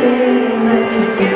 feeling like you